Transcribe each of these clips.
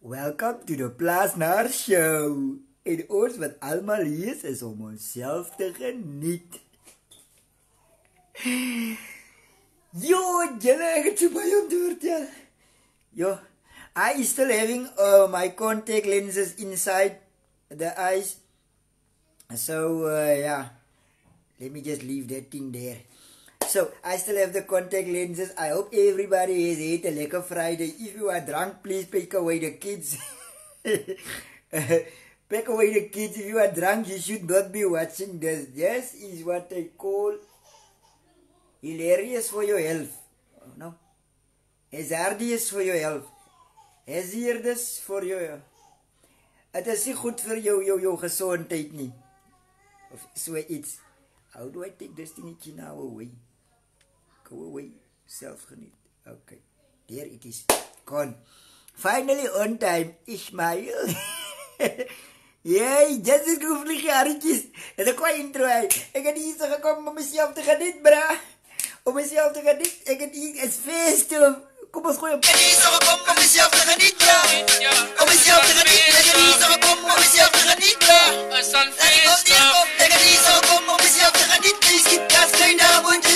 Welcome to de Plaasnaar Show. In ons wat allemaal hier is, is om onszelf te genieten. Yo, jullie het zo bij om te vertellen. Yo, I still having uh, my contact lenses inside the eyes. So, uh, yeah. Let me just leave that thing there. So, I still have the contact lenses. I hope everybody has had a lekker Friday. If you are drunk, please pick away the kids. pick away the kids. If you are drunk, you should not be watching this. This is what I call hilarious for your health. Oh, no. Hazardous for your health. Hazardous for your... Het is nie goed vir jou, jou, jou gezondheid nie. Of so iets. How do I take destiny now away? Go away, self-geniet. Okay, there it is, gone. Finally on time, Ismail. Yay, Jess is gewoon vliegen hartjes. Dat is ook intro uit. Ik ben hier zo gekomen om mezelf te genieten, dit, bra. Om mezelf te genieten. Ik ben hier, als feest om. Kom eens gooien. Kom eens zelf te genieten. Kom eens te genieten. Kom eens zelf te genieten. de die zon kom, kom eens zelf te genieten. Skip kaas, kom, kom op.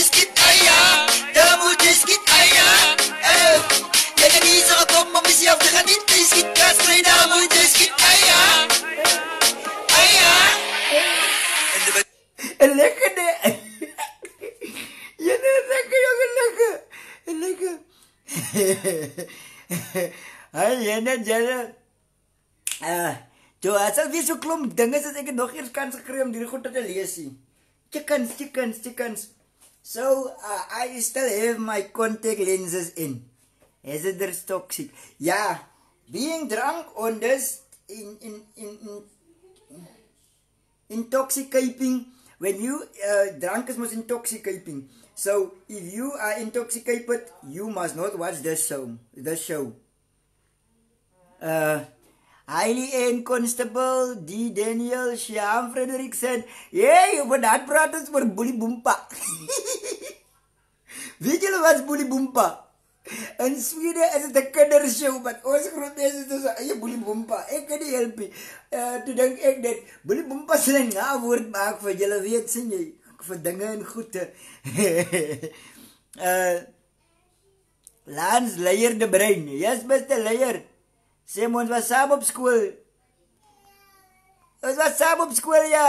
zelf te je ja, Aya. En lekker, hè? Je. Hey, jene jene. Ah, toe as al wie so klomp dinge is ek nog eers kans gekry om hierdie goed te lees nie. Chickens, chickens, chickens. So, uh, I still have my contact lenses in. Is it there's toxic? Yeah, being drunk on this in in in, in intoxicating when you uh, drunk is must intoxicating So if you are intoxicated, you must not watch the show. The show. Uh, Hailey and Constable, D. Daniel, Syam Frederiksen. Yeay, benar beratus berbuli bumpa. Vigil was bully bumpa. And Sweden as the kinder show, but also from itu is the ay bully bumpa. Eh, kadi help me. Uh, to dunk egg that bully bumpa selain ngawur, maaf, maak for jalaviat sinyay. Vir dinge en goede. uh Lans leier de brein. Yes, beste leier. Sê ons was saam op skool. Ons was saam op skool ja.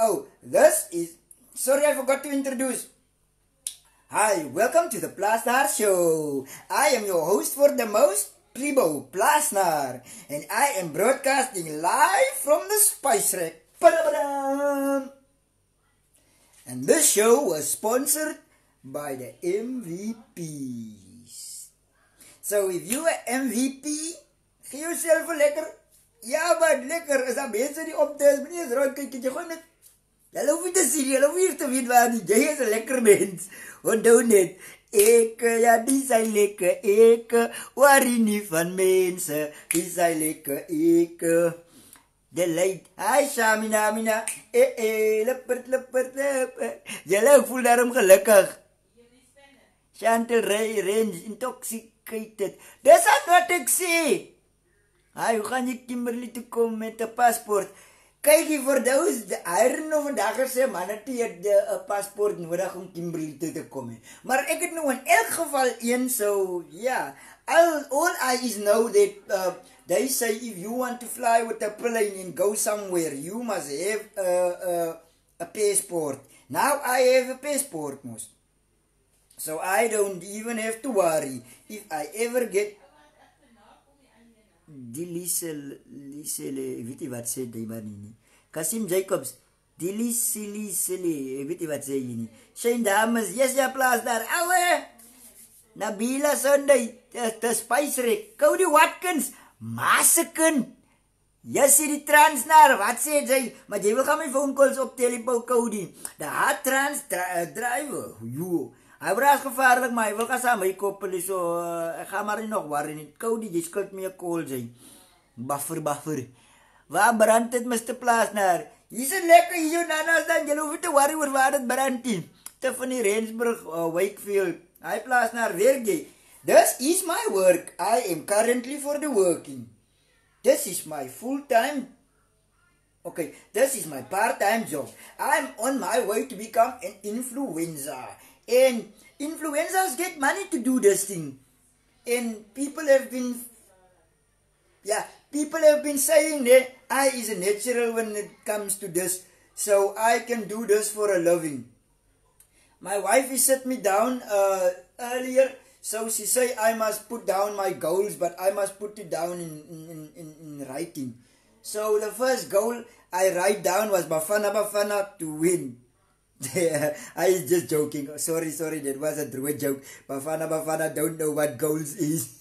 Oh, this is Sorry I forgot to introduce. Hi, welcome to the Plasnar Show. I am your host for the most, Pribo Plasnar, and I am broadcasting live from the Spice Rack. Ba-da-ba-dam. And this show was sponsored by the MVPs. So if you are MVP, geef jezelf een lekker. Ja, wat lekker. Is dat mensen die op thuis? Meneer is rood, kijk je gewoon met. Dat hoef je te zien, dat hoef je te weten waar die. Jij is een lekker mens. Onthoud net. Ik, eh, ja, die zijn lekker. Ik, eh, waarin niet van mensen. Die zijn lekker. Ik. Eh, De leit. Hi Shamina, mina. Eh eh, leppert leppert leppert. Julle ek voel daarom gelukkig. Chantel Ray Range intoxicated. Dis wat ek sê. Hy, hoe gaan jy Kimberley toe kom met 'n paspoort? Kyk hier vir those the iron of vandag gesê man het jy 'n paspoort nodig om Kimberley toe te kom. He. Maar ek het nou in elk geval een so ja. All all I is know that uh, they say if you want to fly with a plane and go somewhere you must have a a, a passport. Now I have a passport mos. So I don't even have to worry if I ever get die Lise ek weet nie wat sê die man nie. Kasim Jacobs, die Lise ek weet nie wat sê jy nie. Shane dames, yes ja plaas daar. Ouwe. Nabila Sunday, the Spice Rack. Cody Watkins, Masekin. Yes, die transnaar, wat sê jy? Maar jy wil gaan my phone calls op telepo Cody. The hard trans dri uh, driver. Jo. Hy was gevaarlik, maar hy wil gaan saam my koppel so uh, ek gaan maar nie nog worry nie. Cody, jy skuld my 'n call jy. Buffer buffer. Waar brand dit Mr. Plaasnaar? Hier is lekker hier nanas dan jy hoef nie te worry oor waar dit brand nie. Tiffany Rensburg, uh, Wakefield. Hy plaas na werk jy. This is my work. I am currently for the working. This is my full-time Okay, this is my part-time job. I'm on my way to become an influencer. And influencers get money to do this thing. And people have been yeah, people have been saying that I is a natural when it comes to this. So I can do this for a living. My wife has set me down uh, earlier. So she say I must put down my goals, but I must put it down in, in, in, in writing. So the first goal I write down was Bafana Bafana to win. I was just joking. Sorry, sorry, that was a true joke. Bafana Bafana don't know what goals is.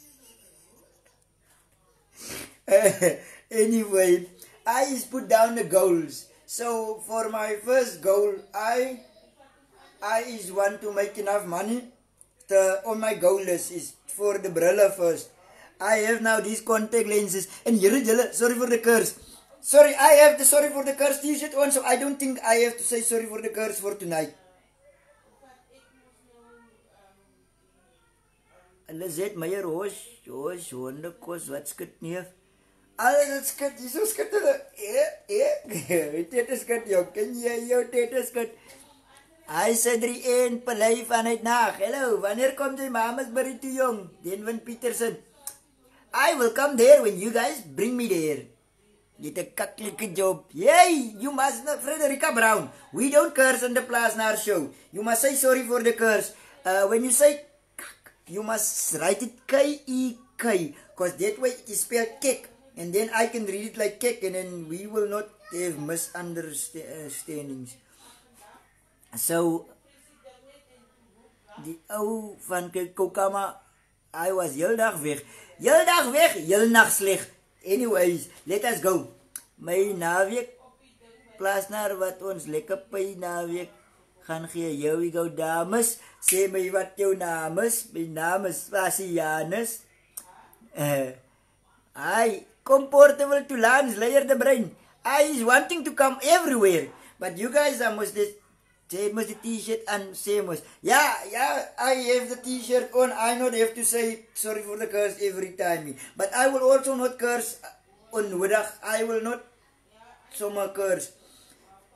anyway, I just put down the goals. So for my first goal, I I is want to make enough money. The on my goal list is for the brille first. I have now these contact lenses and here sorry for the curse. Sorry, I have the sorry for the curse t-shirt on, so I don't think I have to say sorry for the curse for tonight. Hulle sê Meyer Roos, Roos, honde kos wat skit neef. Alles dit skit, dis so skit hulle. Eh, eh. Jy dit skit jou, ken jy jou dit skit? Hy sê drie een pelei vanuit nag. Hallo, wanneer kom jy mamas by die jong? Denwin Petersen. I will come there when you guys bring me there. Get a kaklike job. Yay, you must not Frederica Brown. We don't curse on the Plasnar show. You must say sorry for the curse. Uh, when you say you must write it K-E-K because that way it is spelled cake and then I can read it like cake and then we will not have misunderstandings. So, die ou van Kokama, I was heel dag weg. Heel dag weg, heel nacht slecht. Anyways, let us go. My naweek, plaas naar wat ons lekker pay naweek gaan gee. Here we go, dames. Sê my wat jou naam is. My naam is Vasianus. Uh, I comfortable to lands, layer the brain. I is wanting to come everywhere. But you guys are must Same as the t-shirt and same as Yeah, yeah, I have the t-shirt on. I not have to say sorry for the curse every time. But I will also not curse on Wudag. I will not so much curse.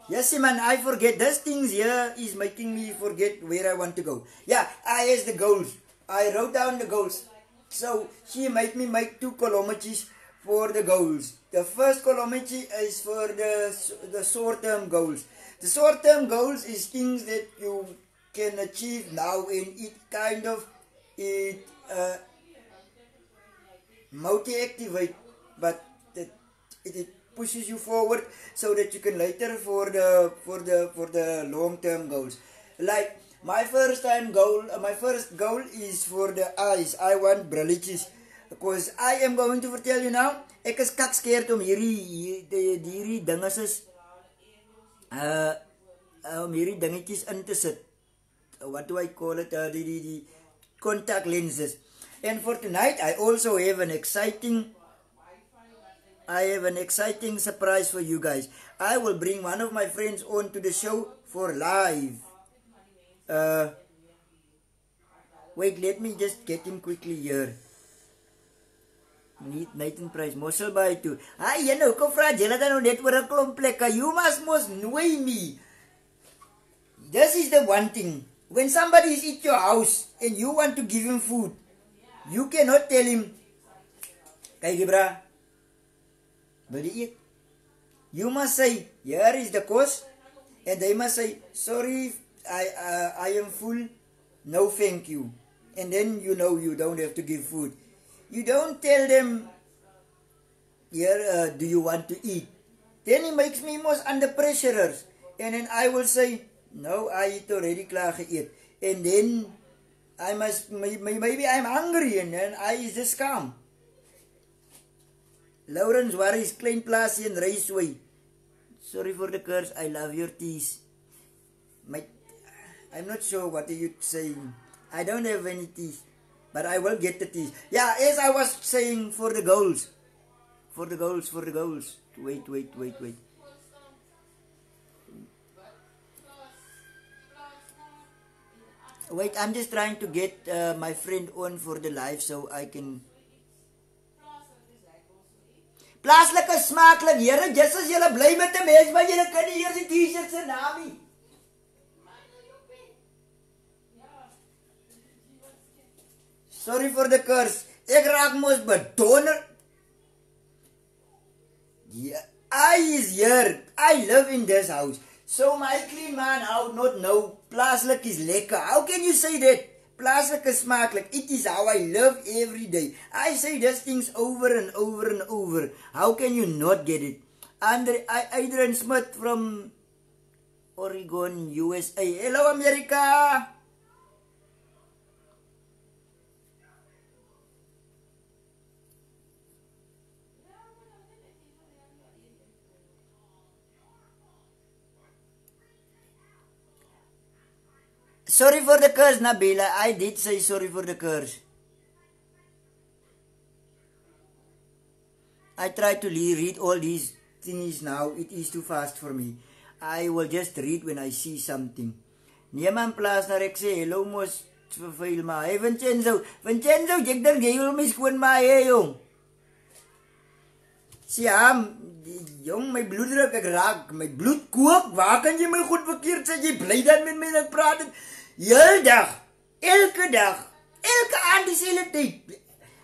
Yes, man, I forget. These things here is making me forget where I want to go. Yeah, I has the goals. I wrote down the goals. So she made me make two kilometers for the goals. The first kilometer is for the the short term goals. The short term goals is things that you can achieve now and it kind of it uh, multi activate but it, it, pushes you forward so that you can later for the for the for the long term goals. Like my first time goal uh, my first goal is for the eyes. I want brilletjies because i am going to tell you now ek is kak scared om hierdie hierdie dinge is uh om hierdie in te sit what do i call it uh, die die die contact lenses and for tonight i also have an exciting I have an exciting surprise for you guys. I will bring one of my friends on to the show for live. Uh, wait, let me just get him quickly here. Niet Nathan Price, mossel by jy nou, kom vraag, jy dan nou net oor een klomp. You must mos nooi me. This is the one thing. When somebody is at your house and you want to give him food, you cannot tell him, Kijk, bra, wil jy eet? You must say, here is the cost. And they must say, sorry, I, uh, I am full, no thank you. And then you know you don't have to give food. You don't tell them, here, uh, do you want to eat? Then he makes me most under pressure. And then I will say, no, I eat already klaar geëet. And then I must, maybe I'm hungry and then I is just calm. Lawrence Warris, Klein Plaasie in Raceway. Sorry for the curse, I love your teeth. My, I'm not sure what you're you saying. I don't have any teeth, but I will get the tea. Yeah, as I was saying, for the goals. For the goals, for the goals. Wait, wait, wait, wait. Wait, I'm just trying to get uh, my friend on for the live so I can... Plaaslike smaaklik, Here, Jesus, julle bly met 'n mens, maar julle kan nie eers die T-shirt se naam nie. Sorry for the curse. Ek raak mos bedonder. Yeah, I is here. I live in this house. So my clean man how not know plaaslik is lekker. How can you say that? Plaaslik is smaaklik. It is how I live every day. I say these things over and over and over. How can you not get it? Andre Adrian Smith from Oregon, USA. Hello America. Sorry for the curse, Nabila. I did say sorry for the curse. I try to read all these things now. It is too fast for me. I will just read when I see something. Neem aan plaas na ek sê hello mos vir Vilma. Hey Vincenzo, Vincenzo, ek dink jy wil my skoon maar hê jong. Siam, jong my bloeddruk ek raak, my bloed kook. Waar kan jy my goed verkeerd sê jy bly dan met my net praat? Heel dag, elke dag, elke aand dieselfde tyd.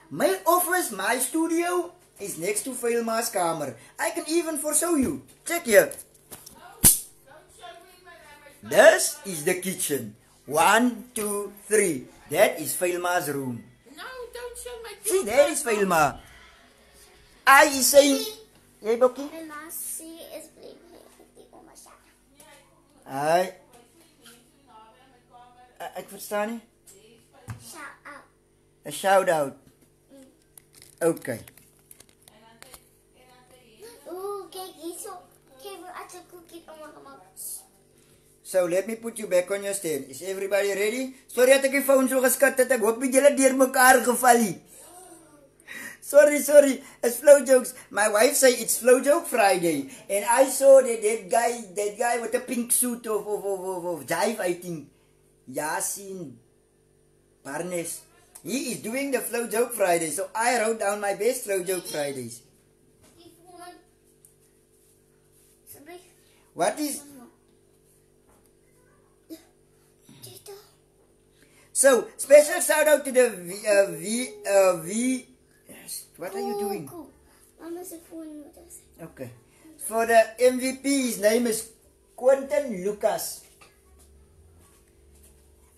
My office, my studio is next to Vilma's kamer. I can even foreshow you. Check here. This is the kitchen. One, two, three. That is Vilma's room. No, don't show my See, there is Vilma. I is saying... Jy bokkie? En maar sy is bly met die ouma se. Ai. Eh, Ek verstaan nie. Shout out. 'n Shout out. Okay. Gemaak. So let me put you back on your stand. Is everybody ready? Sorry dat ek die phone so geskat het. Ek hoop nie julle deur mekaar geval nie. Sorry, sorry. It's flow jokes. My wife say it's flow joke Friday. And I saw that that guy, that guy with the pink suit of of of of, of Jive, I think. Yasin Barnes. He is doing the flow joke Friday. So I wrote down my best flow joke Fridays. Die foon. Asseblief. What is So, special shout out to the V, uh, V, uh, V. What are you doing? Mama se foon moet as. Okay. For the MVP, his name is Quentin Lucas.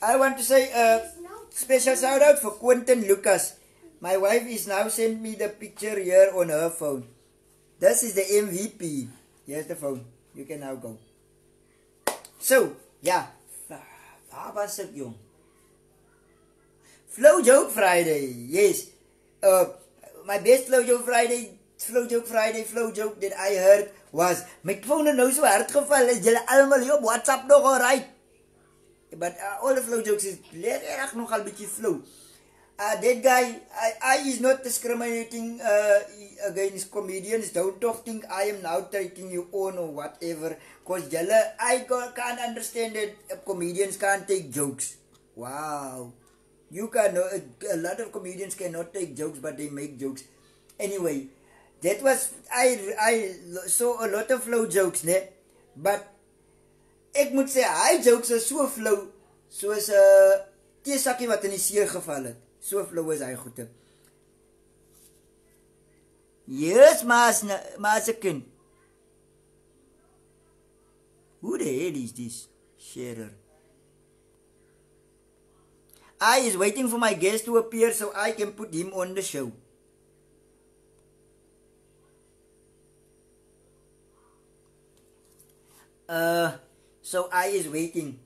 I want to say a special shout out for Quentin Lucas. My wife is now sent me the picture here on her phone. This is the MVP. Here's the phone. You can now go. So, yeah. Waar was ek jong? Flow Joke Friday. Yes. Uh, my best Flow Joke Friday, Flow Joke Friday, Flow Joke that I heard was my phone het nou so hard geval is julle almal hier op WhatsApp nog alright. But uh, all the flow jokes is reg nogal bietjie flow. Uh, that guy, I, I is not discriminating uh, against comedians. Don't don't think I am now taking you on or whatever. Cause jelle, I can't understand that uh, comedians can't take jokes. Wow. You can a lot of comedians cannot take jokes, but they make jokes. Anyway, that was I I saw a lot of flow jokes, ne? But ek moet sê hy jokes is so flou soos 'n uh, teesakkie wat in die see geval het. So flou is hy. Yes, maas maas kind. Who the hell is this? Sharer. I is waiting for my guest to appear so I can put him on the show. Uh, so I is waiting.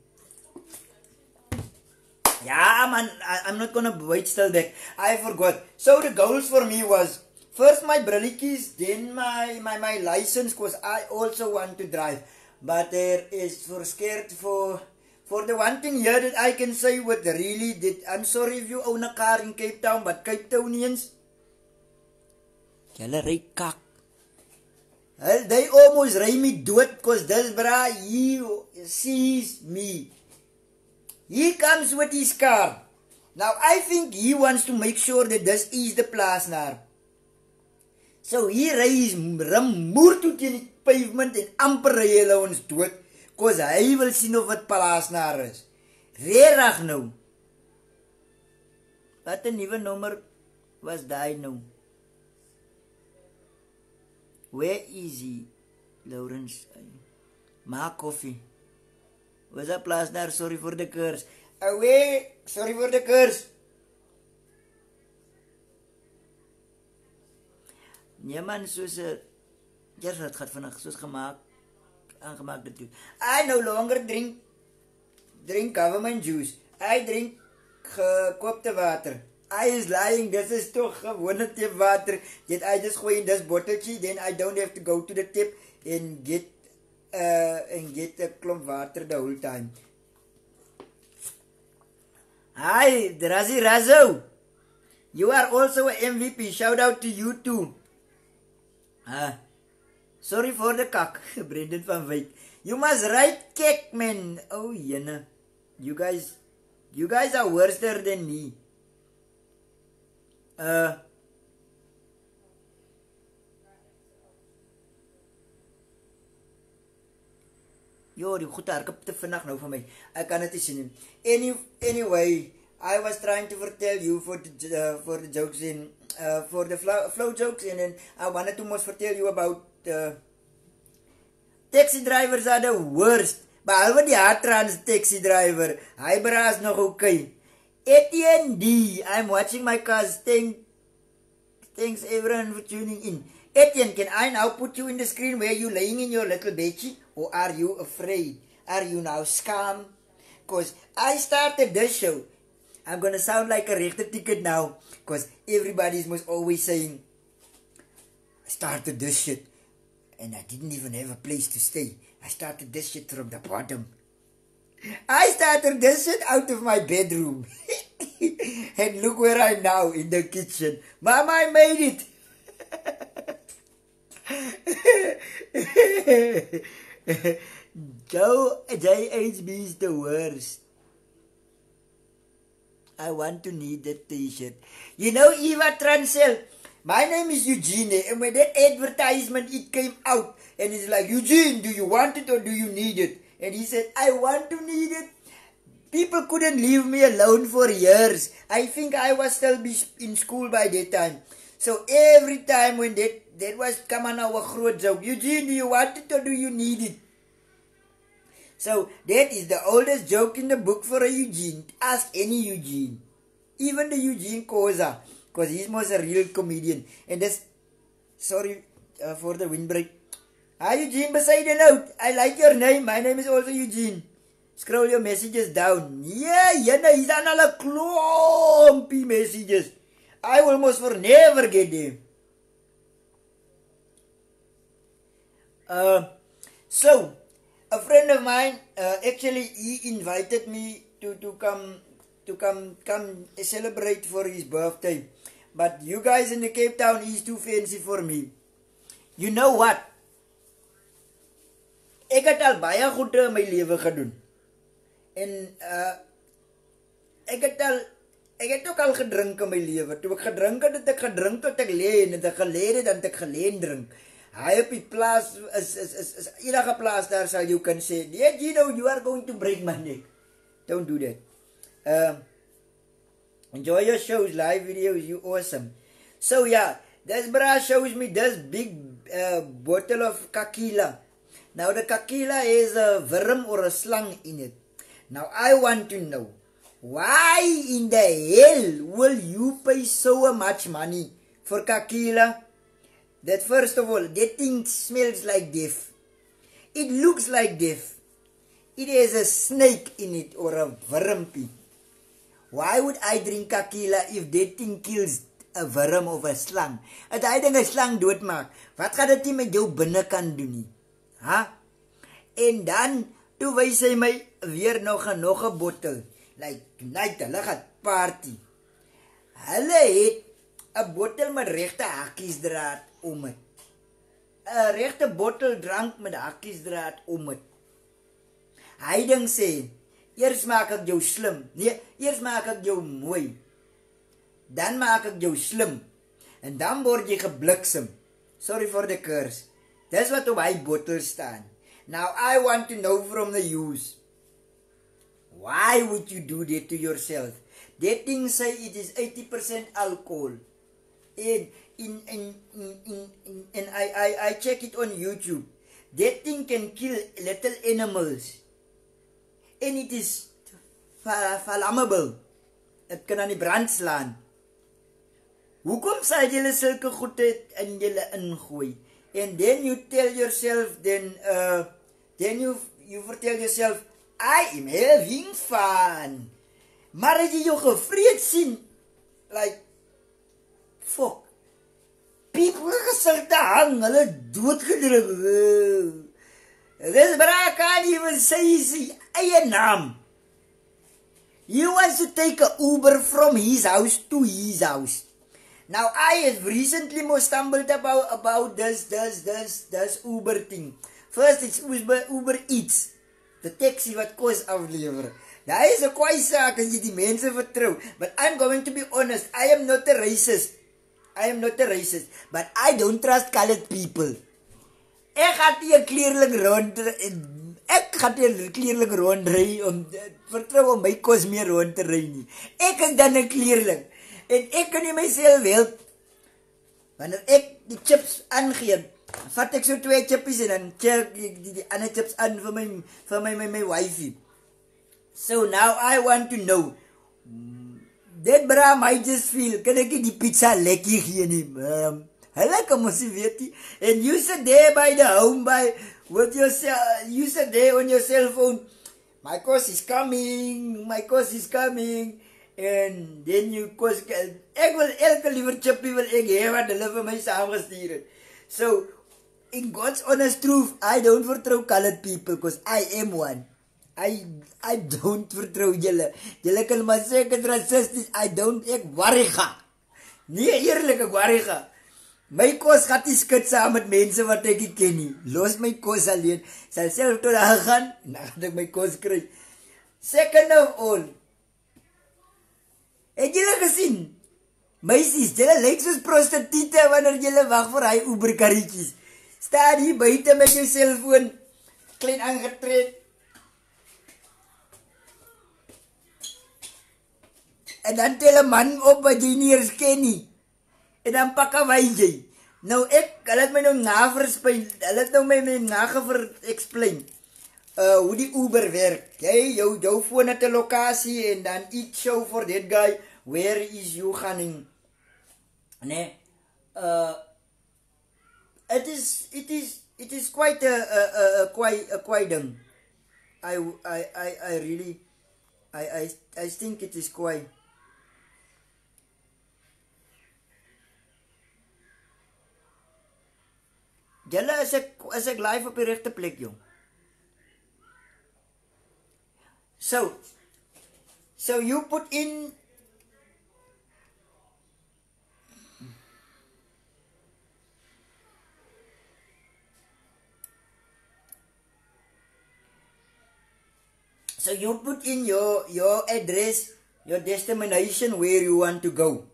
Yeah, man, I, I'm not gonna wait still back. I forgot. So the goals for me was first my brillikies, then my, my, my license, cause I also want to drive. But there is for scared for for the one thing here that I can say with really did I'm sorry if you own a car in Cape Town, but Cape Townians, julle ry kak. Hulle they almost ry me dood cause this bra he sees me. he comes with his car. Now I think he wants to make sure that this is the plaasnaar. So he ry rim moer toe teen die pavement en amper ry hulle ons dood, cause hy wil sien of dit plaasnaar is. Regtig nou. Wat 'n nuwe nommer was daai nou? Where easy, Lawrence. Maak koffie. We zijn plaats daar, sorry voor de kurs. Away, eh, sorry voor de kurs. Niemand man, zoals... Uh, eh, ja, het gaat vannacht. Zoals gemaakt. Aangemaakt natuurlijk. I no longer drink... Drink government juice. I drink gekookte water. I is lying. This is toch gewone tap water. That I just gooi in this botteltjie, then I don't have to go to the tip and get uh and get a klomp water the whole time. Hi, Razi Razo. You are also a MVP. Shout out to you too. Ah. Sorry for the kak, Brendan van Wyk. You must write cake, man. Oh, jene. You guys, you guys are worse than me. Uh. Jo, die goed hardloop te vinnig nou vir my. Ek kan dit nie sien nie. Any anyway, I was trying to tell you for the uh, for the jokes in uh for the flow, flow jokes and then I wanted to most tell you about uh taxi drivers are the worst. Behalwe die hardtrans taxi driver. Hy braas nog okay. Etienne D. I'm watching my cars. Thank, thanks everyone for tuning in. Etienne, can I now put you in the screen where you're laying in your little bedsheet? Or are you afraid? Are you now scam? Because I started this show. I'm going to sound like a rechter ticket now. Because everybody's most always saying, I started this shit. And I didn't even have a place to stay. I started this shit from the bottom. I started this shit out of my bedroom. and look where I'm now in the kitchen. Mama, I made it. Joe JHB is the worst. I want to need that t-shirt. You know Eva Transel? My name is Eugene and when that advertisement it came out and it's like, Eugene, do you want it or do you need it? And he said, I want to need it. People couldn't leave me alone for years. I think I was still in school by that time. So every time when that, that was come on our groot joke, Eugene, do you want it or do you need it? So that is the oldest joke in the book for a Eugene. Ask any Eugene. Even the Eugene Koza. Because he's most a real comedian. And that's, sorry uh, for the windbreak. Hi Eugene beside the note. I like your name. My name is also Eugene. Scroll your messages down. Yeah, yeah, he's on all a klompie messages. I almost for never get them. Uh, so, a friend of mine, uh, actually, he invited me to, to come to come come celebrate for his birthday. But you guys in the Cape Town is too fancy for me. You know what? Ek het al baie goede in my lewe gedoen. En uh ek het al ek het ook al gedrink in my lewe. Toe ek gedrink het, het ek gedrink tot ek lê en het ek gelê het dan ek geleen drink. Hy op die plaas is is is, is enige plaas daar sal jy kan sê, "Nee, you know you are going to break my neck." Don't do that. Um Enjoy your shows, live videos, you awesome. So yeah, this bra shows me this big uh, bottle of kakila. Now the kakila is a worm or a slang in it. Now I want to know, why in the hell will you pay so much money for kakila? That first of all, that thing smells like death. It looks like death. It has a snake in it or a wormpie. Why would I drink kakila if that thing kills a worm of a slang? As hy ding 'n slang doodmaak, wat gaan dit met jou binnekant doen nie? Ha? En dan toe wys hy my weer nog 'n nog 'n bottel. Like night, hulle gaan party. Hulle het 'n bottel met regte hakkies draad om dit. 'n Regte bottel drank met hakkies draad om dit. Hy ding sê Eers maak ek jou slim. Nee, eers maak ek jou mooi. Dan maak ek jou slim. En dan word jy gebliksem. Sorry for the curse. Dis wat op my bottel staan. Now I want to know from the use. Why would you do that to yourself? That thing say it is 80% alcohol. In in in in, in and I I I check it on YouTube. That thing can kill little animals. And it is flammable. Dit kan aan die brand slaan. Hoekom sal julle sulke goede in julle ingooi? And then you tell yourself then uh then you you vertel yourself I am having fun. Maar as jy jou gevreet sien like fuck. People gesigte hang, hulle doodgedruk. This bra can't even say his eie naam. He wants to take a Uber from his house to his house. Now I have recently more stumbled about about this this this this Uber thing. First it's Uber Uber Eats. The taxi wat kos aflewer. Daar is 'n kwai saak as jy die mense vertrou. But I'm going to be honest, I am not a racist. I am not a racist, but I don't trust colored people. Ek gaan nie 'n kleerling rond ek gaan nie 'n kleerling rondry om vertrou om my kos meer rond te ry nie. Ek is dan 'n kleerling en ek kan nie myself help wanneer ek die chips aangee. Vat ek so twee chippies en dan check die, die, die ander chips aan vir my vir my my, my wifey. So now I want to know Dit bra my just feel kan ek die pizza lekker gee nie. Um, Hulle kom ons weet nie. And you sit there by the home by with your you sit there on your cell phone. My course is coming. My course is coming. And then you course ek wil elke liewer chippie wil ek hê wat hulle vir my saamgestuur het. So in God's honest truth, I don't vertrou colored people because I am one. I I don't vertrou julle. Julle kan maar sê ek is rassisties. I don't ek worry ga. Nee, eerlik ek worry ga. My kos gaan nie skit saam met mense wat ek nie ken nie. Los my kos alleen. Sal self toe daar gaan en dan gaan ek my kos kry. Second of all. Het julle gesien? Meisies, julle lyk soos prostituie wanneer julle wag vir hy Uber karretjies. Staan hier buite met jou selfoon klein aangetrek. En dan tel 'n man op wat jy nie eens ken nie. En dan pak hy jy. Nou ek, hulle het my nou naverspel. Hulle het nou my my nagever explain. Uh hoe die Uber werk. Jy jou jou foon het 'n lokasie en dan each show for that guy where is you going. Nee. Uh it is it is it is quite a a, a quite a quite ding. I I I I really I I I think it is quite Julle is ek is ek live op die regte plek jong. So so you put in So you put in your your address, your destination where you want to go.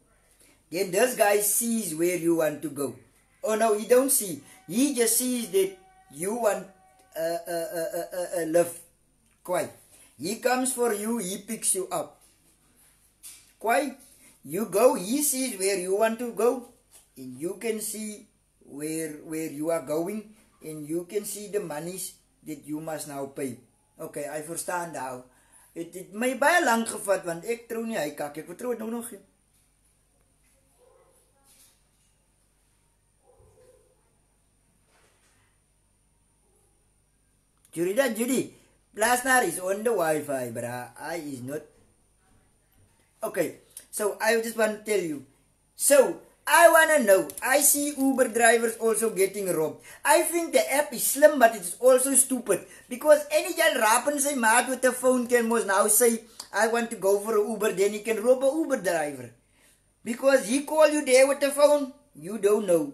Then this guy sees where you want to go. Oh no, he don't see. He just sees that you want a uh, uh, uh, uh, uh, love. He comes for you. He picks you up. Quite. You go. He sees where you want to go, and you can see where where you are going, and you can see the monies that you must now pay. Okay, I verstaan nou. Het het my baie lank gevat want ek trou nie hy kak. Ek vertrou dit nou nog nie. Judy, that Judy. Plasnar is on the Wi-Fi, but I is not. Okay, so I just want to tell you. So I wanna know. I see Uber drivers also getting robbed. I think the app is slim, but it is also stupid because any guy rapping say mad with the phone can must now say I want to go for Uber, then he can rob a Uber driver because he call you there with the phone. You don't know.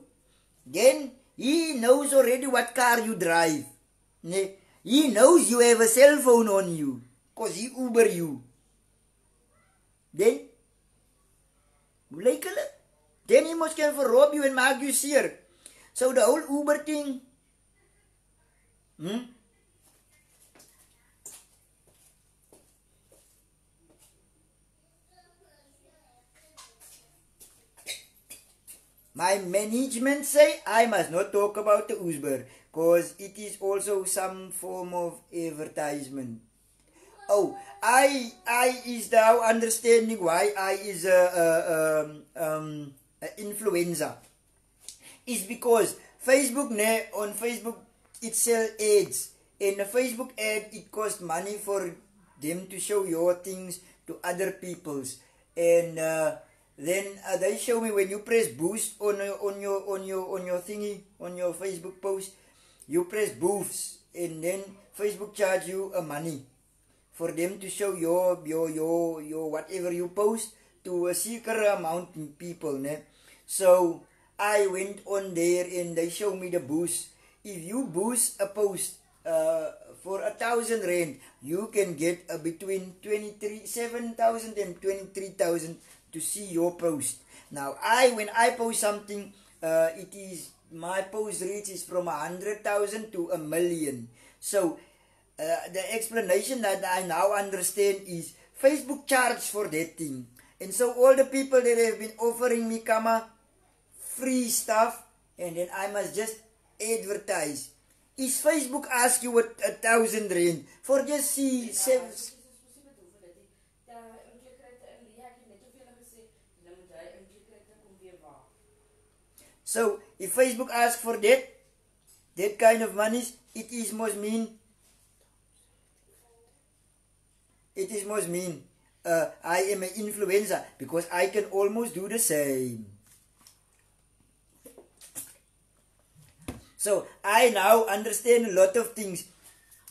Then he knows already what car you drive. Nee. He knows you have a cell phone on you. cause he Uber you. Then, lyk hulle? Then he must can verrob you and maak you seer. So the whole Uber thing, hmm? My management say I must not talk about the Uber because it is also some form of advertisement. Oh, I I is now understanding why I is a, a, um, um, a influencer. Is because Facebook ne on Facebook it sell ads. In a Facebook ad it cost money for them to show your things to other people's and uh, then uh, they show me when you press boost on your on your on your on your thingy on your Facebook post you press boost and then Facebook charge you a money for them to show your your your your whatever you post to a secret amount of people ne? so I went on there and they show me the boost if you boost a post uh, for a thousand rand you can get uh, between 23 7000 and 23000 to see your post now i when i post something uh, it is my post reach is from a hundred thousand to a million. So uh, the explanation that i now understand is facebook charge for that thing. And so all the people that have been offering me kama free stuff and then i must just advertise. Is facebook ask you a, a thousand rand for just see seven, So if Facebook asks for that, that kind of money, it is most mean it is most mean uh, I am an influencer because I can almost do the same. So I now understand a lot of things.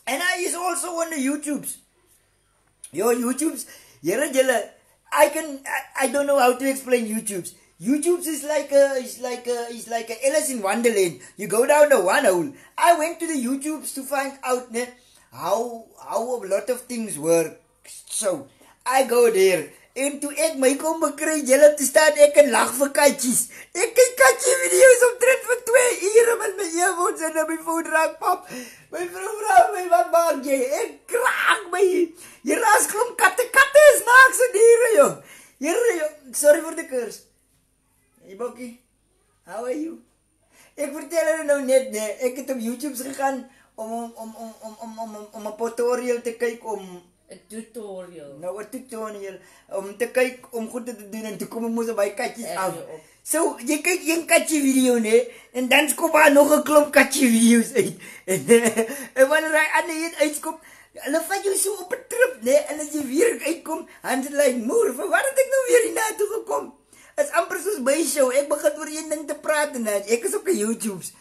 And I is also on the YouTubes. Your YouTubes, I can I, I don't know how to explain YouTubes. YouTube's is like a is like a is like a Alice in Wonderland. You go down the one hole. I went to the YouTubes to find out ne, how how a lot of things work. So I go there. En toe ek my kom bekry, julle te staan ek en lag vir katjies. Ek kyk katjie video's op tred vir 2 ure met my earphones en my foon raak pap. My vrou vra my wat maak jy? Ek kraak my. Hier raas klomp katte. Katte is naakse diere, jong. Here, sorry vir die kurs. Boki, how are you? Ik vertelde het nou net, nee. ik heb op YouTube gegaan om, om, om, om, om, om, om, om een tutorial te kijken om... Een tutorial? Nou, een tutorial. Om te kijken om goed te doen en toen komen moesten bij katjes af. Zo, so, je kijkt een katje video, nee. En dan komt er nog een klomp katje video's uit. en eh, wanneer hij aan de uitkomt, dan vat je zo op een trip, nee. En als je weer uitkomt, dan is het like, moeder, van waar heb ik nou weer naartoe gekomen? Is amper soos by show. Ek begin oor een ding te praat en dan ek is op die YouTubes.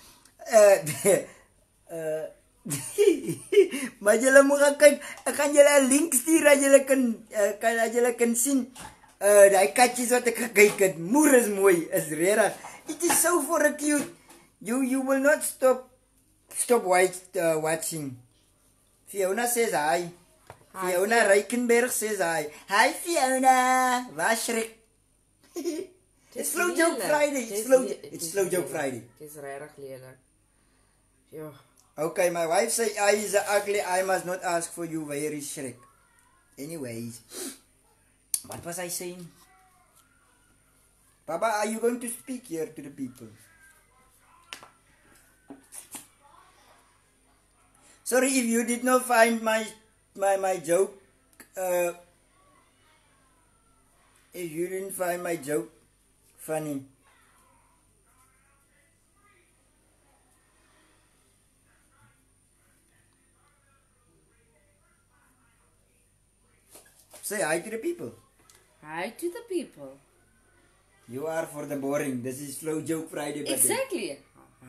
Uh uh maar julle moet gaan kyk. Ek gaan julle 'n link stuur dat julle kan uh, kan dat julle kan sien uh daai katjies wat ek gekyk het. Moer is mooi, is regtig. It is so for a cute. You you will not stop stop watch, uh, watching. Fiona says hi. Hi, Fiona. Reikenberg says hi. Hi Fiona. Waar schrik? It's Slow Joke Friday. It's Slow It's Slow Joke Friday. Dis regtig lelik. Ja. Okay, my wife say I is ugly. I must not ask for you. Where is Shrek? Anyways, what was I saying? Papa, are you going to speak here to the people? Sorry if you did not find my my my joke. Uh, if you didn't find my joke funny. Say hi to the people. Hi to the people. You are for the boring. This is Flow Joke Friday. Exactly.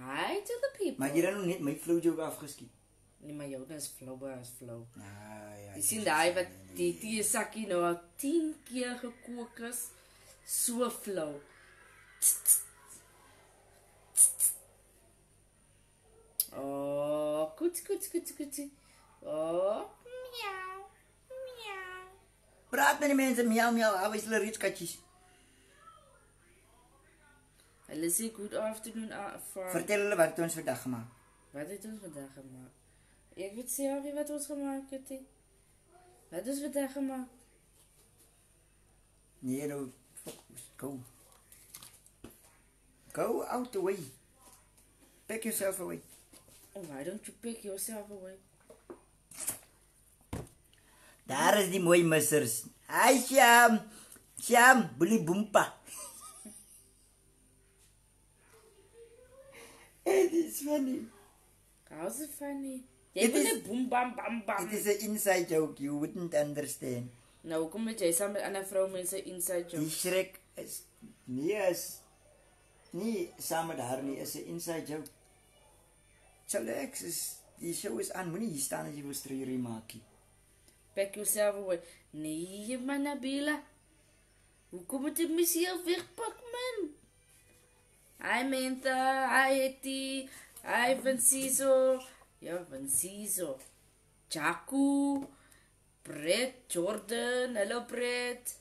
Hi to the people. Maar jy dan nog net my flow joke afgeskiet. Nee, maar jou is flow, maar is flow. Ah, ja. Jy sien daai wat die tee sakkie nou al 10 keer gekook is. So flow. Oh, goed, goed, goed, goed. Oh, miau. Praat met die mense, miau miau, hou is hulle reeds katjies. Hulle sê good afternoon uh, for Vertel hulle wat het ons vandag gemaak. Wat het ons vandag gemaak? Ek weet self nie wat ons gemaak het nie. Wat het ons vandag gemaak? Nee, nou, focus, go. Go out the way. Pack yourself away. Oh, why don't you pick yourself away? Daar is die mooi missers. Hi Sham. Sham, boelie boempa. It is funny. How's it funny? Jy It is- net boem bam bam bam. It is an inside joke. You wouldn't understand. Nou hoekom het jy saam met ander vroumense inside Die joke? Shrek is nee is nie saam met haar nie, is 'n inside joke. Chillax is die show is aan. Moenie hier staan as jy wil storie maak nie. Pack yourself away. Nee, man Nabila. Hoekom moet jy myself wegpak man? Hi Menta, hi Hetty, hi Vinciso. Ja, Vinciso. Jaku, Brett, Jordan, hello Brett.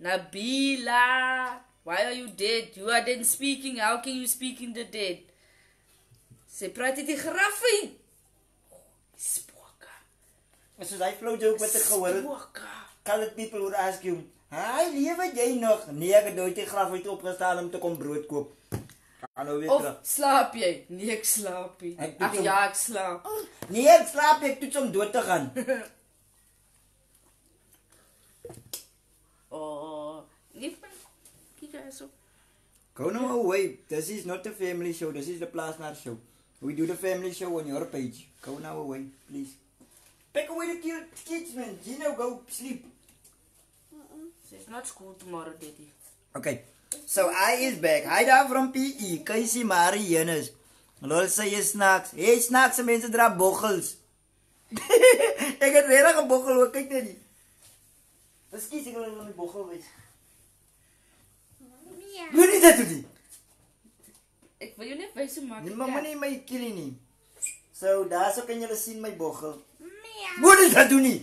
Nabila, why are you dead? You are then speaking. How can you speak in the dead? Sy praat dit die graffie. Spoka. As jy flow joke wat ek gehoor het, Spoka. colored people would ask you, "Hi, lewe jy nog?" Nee, ek het nooit die graf uit opgestaan om te kom brood koop. Gaan nou weer Of terug. slaap jy? Nee, ek slaap nie. Ek doen Ag so- ja, ek slaap. Nee, ek slaap ek toe om dood te gaan. Oh. Kyk hier so. Go now away. This is not a family show. This is the Plasnar show. We do the family show on your page. Go now away, please. Pack away the ki- kids, man. Gino, go sleep. It's not school tomorrow, daddy. Okay. So I is back. Hi daar from PE. Casey Marie Jennis. Lol sê jy snaaks. Hey snaakse mense dra boggels. ek het regtig 'n boggel ook kyk net nie. Miskien ek wil net 'n boggel wees. Mia. Moenie dit doen nie. Ek wil jou net wys hoe maak Nee, maar dit. moenie my kill nie. So daarso kan julle sien my boggel. Mia. Moenie dit doen nie.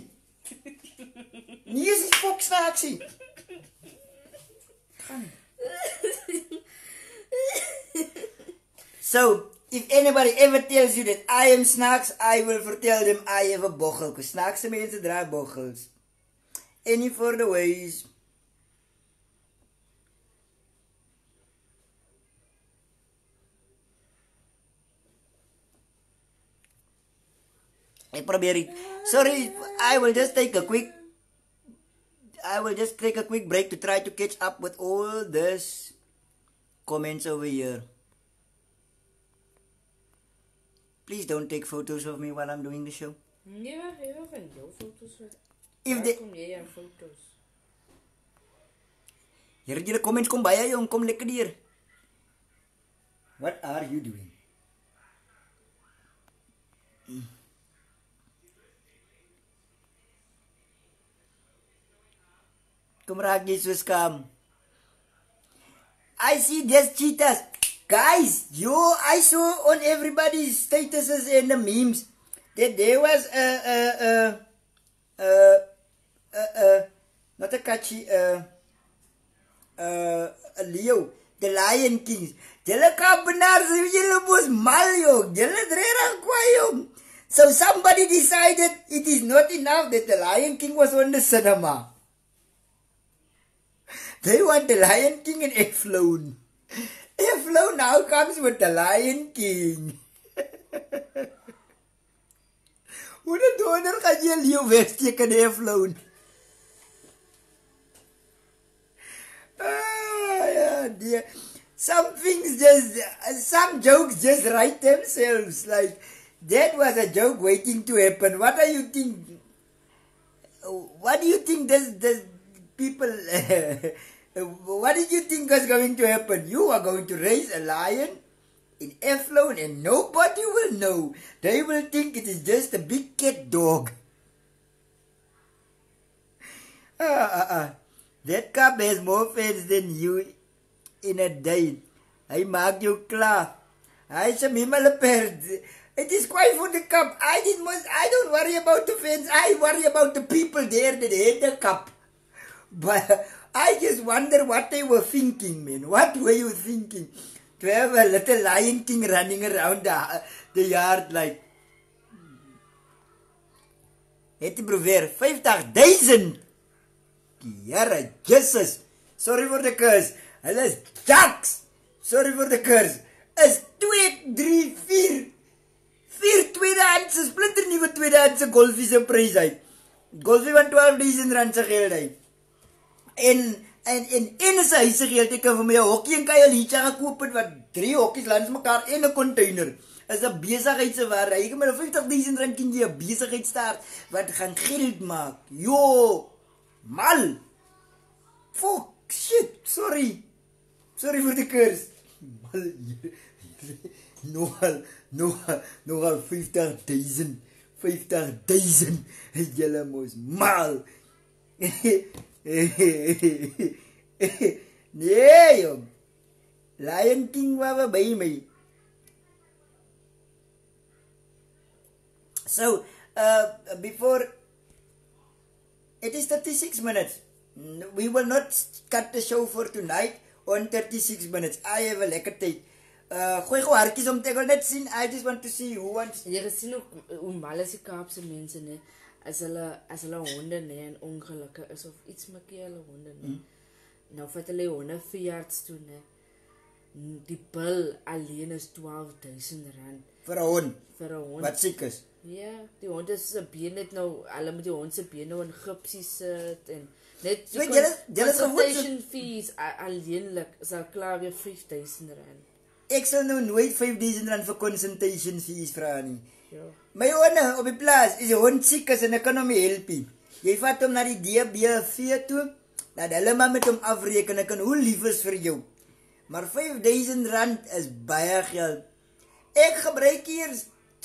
Nie is die fok snaaksie. Gaan. So, if anybody ever tells you that I am snacks, I will tell them I have a bochel. Because snacks mense dra bochels. Any further ways? Ek probeer. Sorry, I will just take a quick I will just take a quick break to try to catch up with all this comments over here. Please don't take photos of me while I'm doing the show. Nee, jy wil van jou foto's. If Waar the kom jy aan foto's? Hier julle comments kom baie jong, kom lekker hier. What are you doing? So skam. I see there's cheetahs. Guys, yo, I saw on everybody's statuses and the memes that there was a a a a a, a not a catchy uh uh a Leo, the Lion King. Benar. So somebody decided it is not enough that the Lion King was on the cinema. They want the Lion King and Eflone. Eflone now comes with the Lion King. Hoe de donder gaan jy Leo wegsteek in Eflone? Ah, dear. Some things just, some jokes just write themselves. Like, that was a joke waiting to happen. What do you think? What do you think does, does people, what did you think was going to happen? You are going to raise a lion in Eflon and nobody will know. They will think it is just a big cat dog. Ah, ah, ah. That cub has more fans than you in a day. Hy maak jou klaar. Hy is 'n hemel perd. It is quite for the cup. I did most, I don't worry about the fans. I worry about the people there that hate the cup. But I just wonder what they were thinking, man. What were you thinking? To have a little Lion King running around the, the yard like. Het jy probeer 50000? Here Jesus. Sorry for the curse. Hulle is jacks. Sorry for the curse. Is 2 3 4 vier tweedehandse splinter nuwe tweedehandse golfies se prys uit. Golfie van 12000 rand se geld uit. En en en en is hy se geld ek kan vir my 'n hokkie en kyle hier gekoop het wat drie hokkies langs mekaar in 'n container. Is 'n besigheid se waar hy met 50000 rand kan jy 'n besigheid start wat gaan geld maak. Jo. Mal. Fuck shit. Sorry. Sorry vir die kurs. Mal. Nogal, nogal, nogal 50.000. 50.000. Julle mos mal. nee, joh. Lion King was by my. So, uh, before it is 36 minutes. We will not cut the show for tonight on 36 minutes. I have a lekker tyd. Uh gooi gou hartjies om te net sien. I just want to see who wants Jy gesien ook hoe mal is die Kaapse mense nê as hulle as hulle honde nê en ongelukke is of iets maak jy hulle honde nê. Mm. Nou vat hulle honde veearts toe nê. Die bil alleen is 12000 rand vir 'n hond vir 'n hond. wat siek is. Ja, die hond is se been net nou, hulle moet die hond se bene nou in gipsies sit en net So, julle- julle is gewoond so- consultation fees alleenlik is al klaar weer 5000 rand. Ek sal nou nooit 5000 rand vir consultation fees vra nie. Ja. My honde op die plaas is die hond siek is en ek kan hom nie help nie. Jy vat hom na die DBV toe, dat hulle maar met hom afreken ek kan hoe lief is vir jou. Maar 5000 rand is baie geld. Ek gebruik hier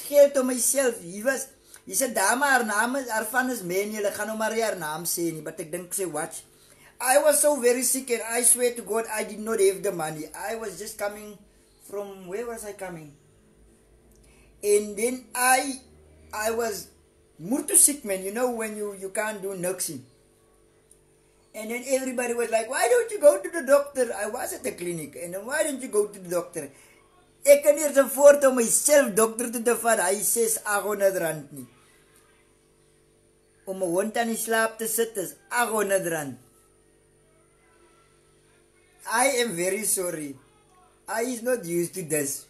geld om myself. Hier was Dis 'n dame haar naam is Arfan is Manuel. Ek gaan nou maar haar naam sê nie, but ek dink sy watch. I was so very sick and I swear to God I did not have the money. I was just coming from where was I coming? And then I I was murto sick man, you know when you you can't do nursing. And then everybody was like, why don't you go to the doctor? I was at the clinic. And then why don't you go to the doctor? Ek kan eers afford om myself dokter toe te vat. Hy sê 800 rand nie. Om 'n hond aan die slaap te sit is 800 rand. I am very sorry. I is not used to this.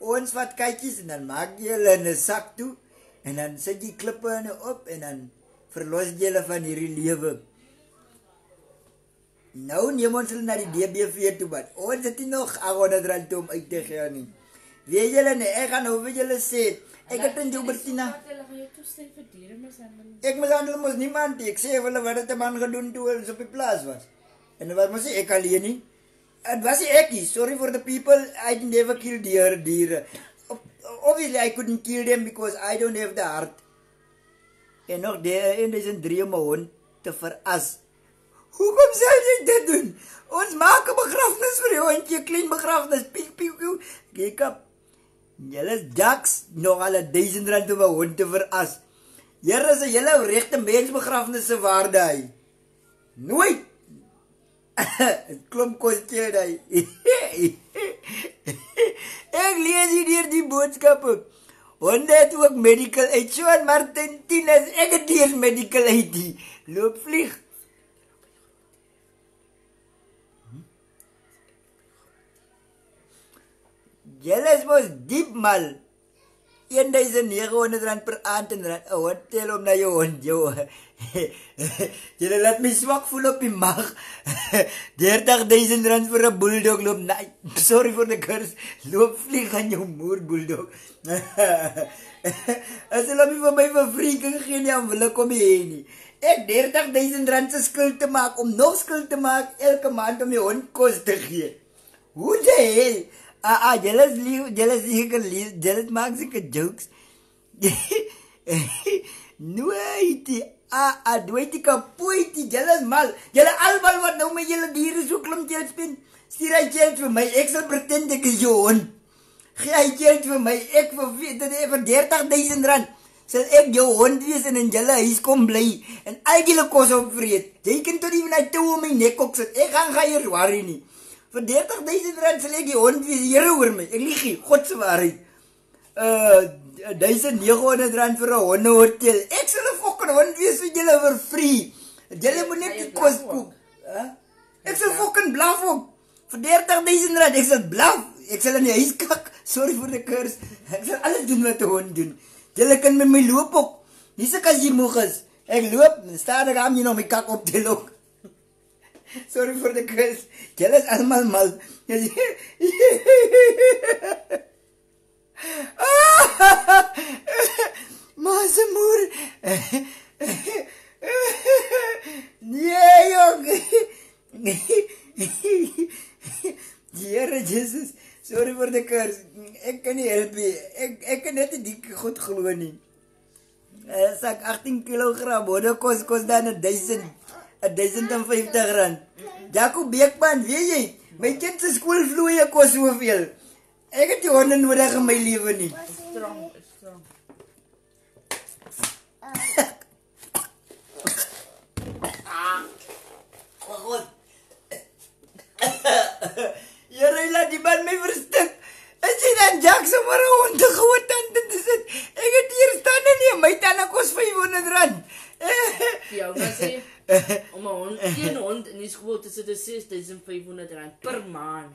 Ons vat kykies en dan maak jy hulle in 'n sak toe en dan sit jy klippe in op en dan verlos jy hulle van hierdie lewe. Nou neem ons hulle na die DBV toe wat. Ons het nie nog 800 rand om uit te gee nie. Weet julle nie, ek gaan nou vir julle sê, ek het in Joubertina. Hulle gaan. Ek moet aan hulle mos niemand nie. Ek sê hulle wat het 'n man gedoen toe ons op die plaas was. En wat mos ek alleen nie. It was ek. nie. Sorry for the people. I never killed deer diere. Obviously I couldn't kill them because I don't have the heart. En nog daar en dis 'n drie om hond te veras. Hoekom sou jy dit doen? Ons maak 'n begrafnis vir die hondjie, klein begrafnis. Piek piek. piek. Kyk op. Julle is jacks nog al 1000 rand om 'n hond te veras. Here is 'n hele regte mensbegrafnisse waarde hy. Nooit. Daai. Ek lees hier deur die boodskappe. Honde het ook medical aid. Joan Martin Tinus, ek het hier medical aid. die. Loop vlieg. Julle is mos diep mal. 1900 rand per aand en rand 'n hotel om na jou hond jou. Julle laat my swak voel op die mag. 30000 rand vir 'n bulldog loop. Nee, sorry vir die curse. Loop vlieg aan jou moer bulldog. As hulle my vir my vir vriendin gee nie, dan wil ek hom hê nie. Ek 30000 rand se skuld te maak om nog skuld te maak elke maand om die hond kos te gee. Hoe die hel? Ah, ah, jealous lief, jealous seker lief, jealous maak seker jokes. Nooit. Ah, ah, nooit die kapoeit, die jealous mal. Julle almal wat nou met julle diere so klim teen spin. Stuur hy geld vir my. Ek sal pretend ek is jou hond. Gee hy geld vir my. Ek vir wie- dit is vir 30000 rand. Sal ek jou hond wees en in julle huis kom bly en al julle kos opvreet. Jy kan tot nie net toe om my nek op sit. Ek gaan gaan hier worry nie. Vir 30000 rand sal ek die hond wees. Here hoor my. Ek lieg nie. God se waarheid. Uh 1900 rand vir 'n hondehotel. Ek sal 'n fucking hond wees vir julle vir free. Julle moet net die kos koop. Hæ? Ek sal fucking blaf op. Vir 30000 rand, ek sal blaf. Ek sal in die huis kak. Sorry vir die kurs. Ek sal alles doen wat 'n hond doen. Julle kan met my loop. Dis ek as jy moeg is. Ek loop, staan ek aan jy nog my kak op die lok. Sorry vir die kurs. Julle is almal mal. Maar se moer. Nee, jong. Here Jesus, sorry vir die kurs. Ek kan nie help nie. Ek ek kan net die goed glo nie. Uh, sak 18 kg bodde kos dan 1000 1050 rand. Jaco Beekman, weet jy, my kind se skoolvloeie kos soveel. Ek het die honde nodig in my lewe nie. Strong, strong. God. Here, laat die man my verstik. As jy dan Jack sommer 'n hond te groot tande te sit. Ek het hier staan en nie my tande kos 500 rand. Die ou gaan sê om 'n hond, een hond in die skool te sit is 6500 rand per maand.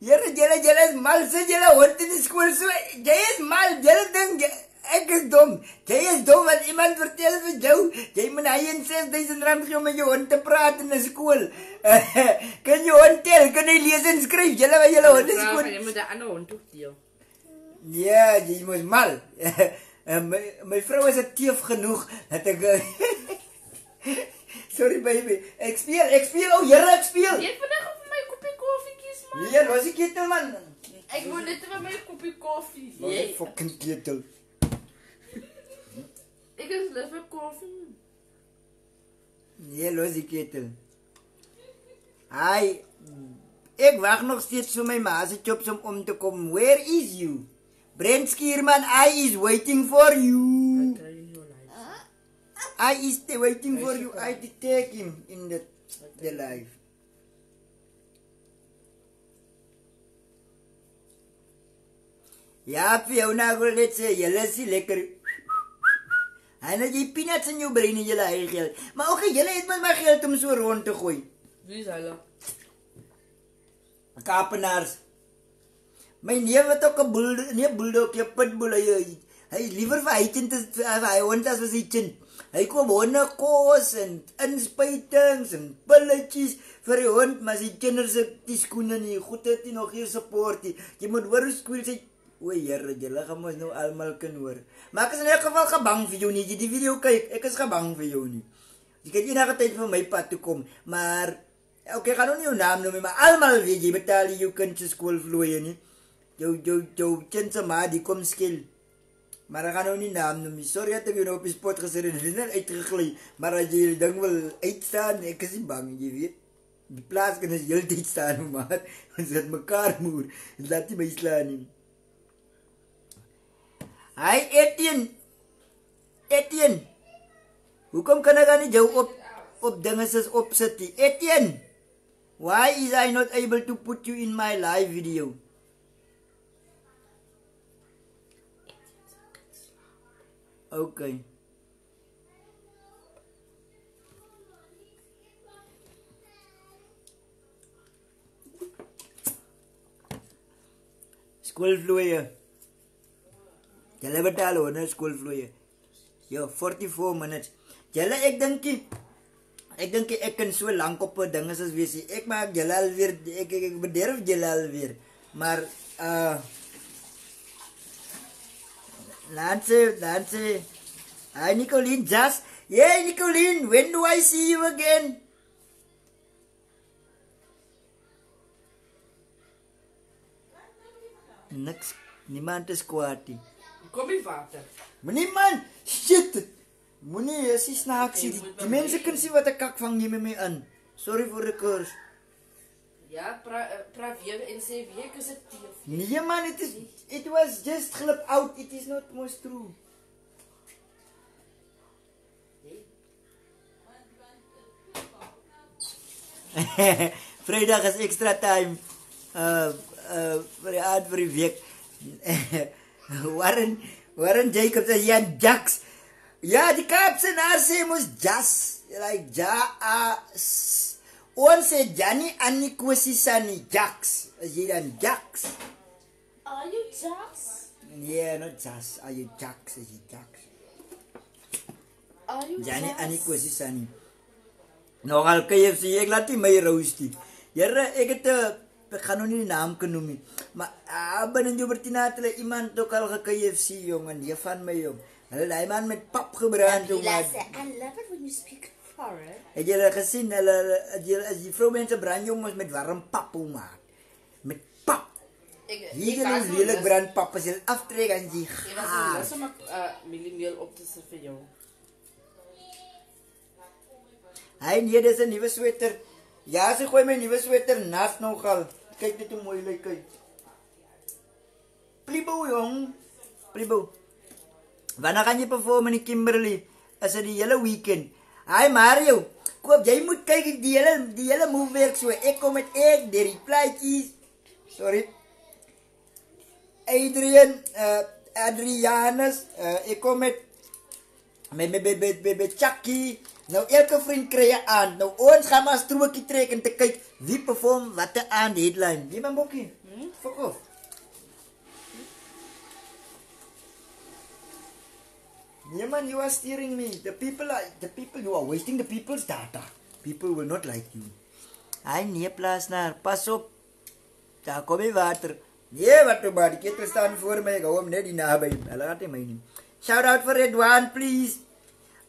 Here, julle julle is mal, sit julle hond in die skool so. Jy is mal, julle dink jy- ek is dom. Jy is dom want iemand vertel vir jou, jy moet hy en 6000 rand gee om met jou hond te praat in 'n skool. kan jy hond tel? Kan hy lees en skryf? Julle wat julle hond in Vra skool. jy moet 'n ander hond ook deel. Ja, jy moet mal. En my my vrou is 'n teef genoeg dat ek Sorry baby. Ik speel, ik speel. Oh jere, ik speel. Ik wil echt voor mijn kopje koffie kies man. Ja, los die ketel man. Ik wil net van mijn kopje koffie. Wat een fucking ketel. ik is les koffie. Ja, los die ketel. Hi. Ik wacht nog steeds voor mijn mazetje om te komen. Where is you? Brent Skierman, I is waiting for you. I is still waiting for you. I to take him in the the life. Ja, Fiona wil net sê, julle is lekker. En jy peanuts in jou brein en julle eie geld. Maar ook julle het mos maar geld om so rond te gooi. Wie is hulle? Kaapenaars. My neef het ook 'n boel, nee bulldog, 'n pitbull hy. Hy liewer vir hy kind as vir hy hond as vir sy kind. Hy kom honde kos en inspuitings en pilletjies vir die hond, maar sy kinders het die skoene nie. Goed het nie nog hier support nie. Jy moet hoor hoe skool sy O, Here, julle gaan mos nou almal kan hoor. Maar ek is in elk geval gebang vir jou nie. Jy die video kyk, ek is gebang vir jou nie. Jy kan enige tyd vir my pad toe kom, maar okay, gaan nou nie jou naam noem nie, maar almal weet jy betaal jy jou kind se skoolvloeie nie. Jou jou jou kind se ma die kom skil. Maar ek gaan nou nie naam noem nie. Sorry dat ek jou nou op die spot gesit het. Dit net uitgegly, maar as jy die ding wil uitstaan, ek is nie bang, jy weet. Die plaas kan is heeltyd staan, maar ons het mekaar moer. Laat jy my slaan nie. Hy Etienne. Etienne. Hoekom kan ek dan nie jou op op dinge soos opsit nie? Etienne. Why is I not able to put you in my live video? Okay. Skoolvloeie. Julle betaal honderd skoolvloeie. Ja, 44 minutes. Julle ek dink ek dink ek kan so lank op 'n ding as wees nie. Ek maak julle alweer ek ek, ek bederf julle alweer. Maar uh Lance, Lance. Hi Nicoline, just Yeah, Nicoline, when do I see you again? Niks. Niemand is kwaad nie. Kom hier water. Moenie man, shit. Moenie, is nie snaaks nie. Die, die mense kan sien wat ek kak vang nie met my in. Sorry vir die kurs. Ja, pra, eh, pra week is tee of Nee man, it is it was just glip out. It is not most true. Vrydag is extra time. Uh uh vir die aand vir die week. Warren Warren Jacobs en Jan Jacks. Ja, die Kaapse naar mos jas. Like ja uh, ons sê Jannie Annie Kosi Sunny Jacks. As jy dan Jacks. Are you just? Yeah, not jas. Are you Jacks? As jy Jacks. Are you Jannie just? Annie Kosi Sunny. Nogal KFC, ek laat nie my roastie. Here, ek het 'n ek gaan nou nie die naam kan noem nie. Maar ah, binne Jobertina het hulle iemand ook al ge-KFC jong en die van my jong. Hulle daai man met pap gebrand jong. maar- I love it when you speak. Het jy hulle gesien hulle hulle- as die vroumense brand jong ons met warm pap hoe maak. Met pap. Ek Hier is lelik lus- brand pap as jy dit aftrek en jy Ek was om 'n uh, mieliemeel op te sit vir jou. Hy nee, dis 'n nuwe sweter. Ja, sy gooi my nuwe sweter nat nogal. Kyk net hoe mooi lyk hy. Plibo jong. Plibo. Wanneer gaan jy perform in die Kimberley? Is dit die hele weekend? Hi Mario. Koop, jy moet kyk die hele die hele move werk so. Ek kom met ek die replytjies. Sorry. Adrian, uh, Adrianus, uh, ek kom met met met met met, met, met Chucky. Nou elke vriend kry 'n aan. Nou ons gaan maar strokie trek en te kyk wie perform watter aan die headline. Jy man bokkie. Hm? Fuck off. Nee man, you are steering me. The people are the people you are wasting the people's data. People will not like you. Hy nee plaas naar. Pas op. Daar kom die water. Nee, wat toe maar die ketel staan voor my. Ek hou hom net die naby. Hulle gaan nie my nie. Shout out vir Redwan please.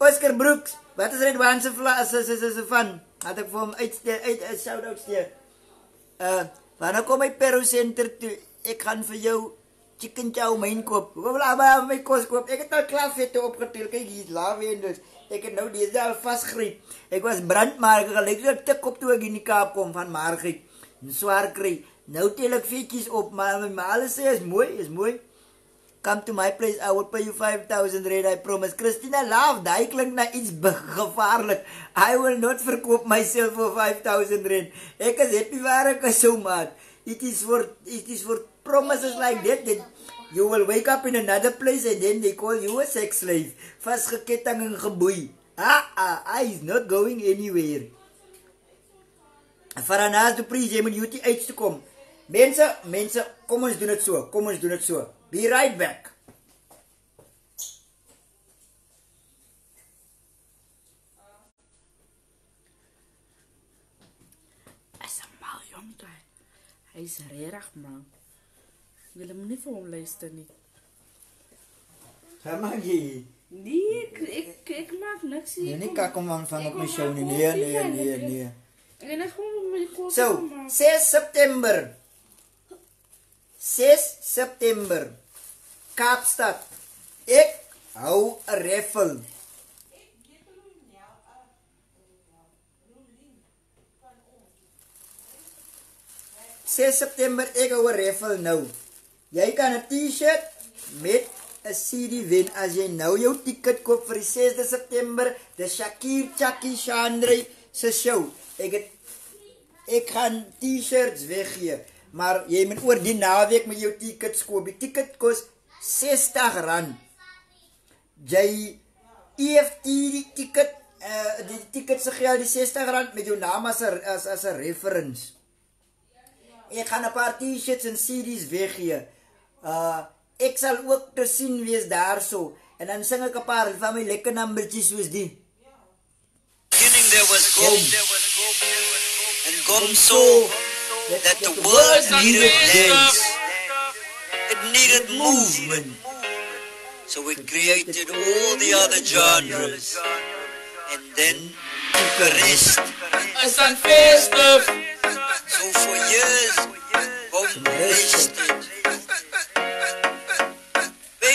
Oscar Brooks. Wat is Redwan se se se se van? Had ek vir hom uitsteek uit 'n shout out steek. Uh, wanneer kom my Peru Center toe? Ek gaan vir jou chicken chow mein koop. Wil maar my kos koop? Ek het al klaar vette opgetel. Kyk hier's lavendels. Ek het nou dis al vasgryp. Ek was brandmark gelyk so ek tik op toe ek in die Kaap kom van Margriet. Swaar kry. Nou tel ek vetjies op, maar my ma sê is mooi, is mooi. Come to my place, I will pay you 5000 rand, I promise. Christina laugh, daai klink na iets gevaarlik. I will not verkoop myself for 5000 rand. Ek is happy waar ek is so maat. It is for it is for promises like that that you will wake up in another place and then they call you a sex slave. Vasgeketting en geboei. Ah, ah, I is not going anywhere. Faranas de Pries, jy moet UT uit te kom. Mense, mense, kom ons doen dit so. Kom ons doen dit so. Be right back. Is 'n mal Willem niet voor leest er niet. Ga maar. Nee, ik, ik, ik maak niks. Nee, ik kijk van, van op mijn show. Nee, nee, nee, nee. nee. Zo, 6 september. 6 september. Kaapstad. Ik hou een raffle. 6 september, ik hou een raffle nou. Jy kan 'n T-shirt met 'n CD wen as jy nou jou ticket koop vir die 6de September, die Shakir Chucky Chandre se show. Ek het ek gaan T-shirts weggee, maar jy moet oor die naweek met jou tickets koop. Die ticket kos R60. Jy EFT die ticket uh die ticket se geld die R60 met jou naam as 'n as as 'n reference. Ek gaan 'n paar T-shirts en CD's weggee. Uh ek sal ook te sien wees daarso en dan sing ek 'n paar van my lekker nummertjies soos die. beginning there was Gom, and Gom So saw that the world needed dance. It needed movement. So we created all the other genres. And then took a rest. Is dan festive. So for years, Gom rested.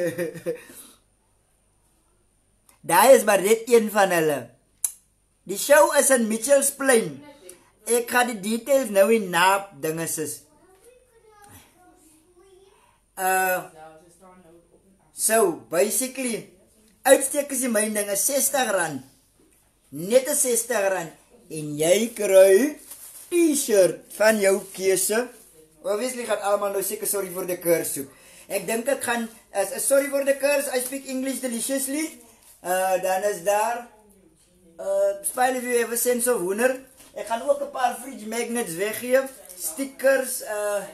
Daai is maar net een van hulle. Die show is in Mitchells Plain. Ek gaan die details nou in na dinge is. Uh So, basically uitsteek is die myn ding is R60. Net 'n R60 en jy kry T-shirt van jou keuse. Obviously gaan almal nou seker sorry vir die soek. Ek dink ek gaan uh, sorry for the curse, I speak English deliciously. Uh dan is daar uh you have a sense of honor. Ek gaan ook 'n paar fridge magnets weggee, stickers uh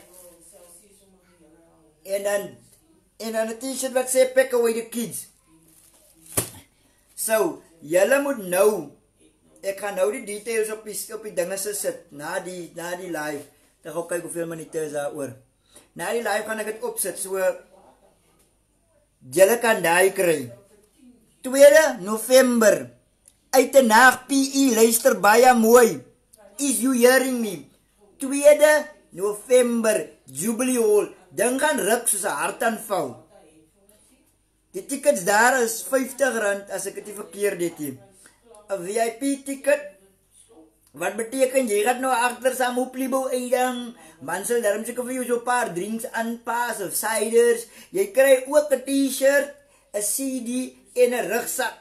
en dan en dan 'n T-shirt wat sê pack away the kids. So, julle moet nou ek gaan nou die details op die op die dinge se sit na die na die live. Dan gaan kyk hoeveel minute is daar oor. Na die live gaan ek dit opsit. So julle kan daai kry. 2 November uit 'n nag PE luister baie mooi. Is you hearing me? 2 November Jubilee Hall. Ding gaan ruk soos 'n hartaanval. Die tickets daar is R50 as ek dit verkeerd het nie. 'n VIP ticket. Wat beteken jy gaan nou agter saam op Libo eiding? Man sal darm seker vir jou so 'n paar drinks aanpas of ciders. Jy kry ook 'n T-shirt, 'n CD en 'n rugsak